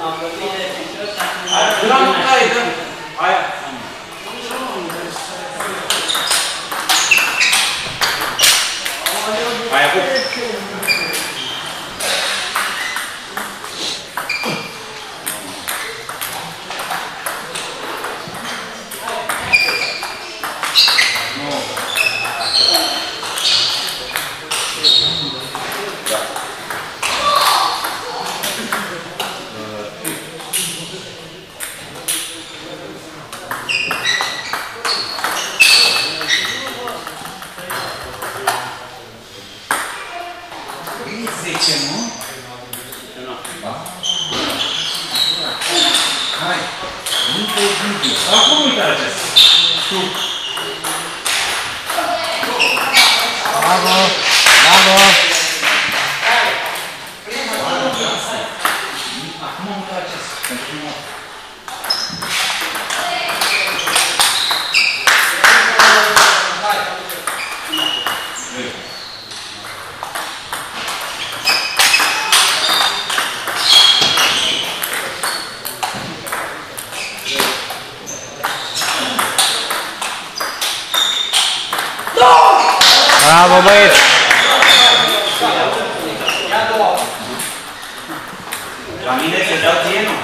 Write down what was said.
아, 그런 것까지는 아야. 아야, 꼭. Zece, nu? Hai, nu te gândi. Acum uite acesta. Tu. Bravo! Bravo! Bravo, mine se dau ție, nu?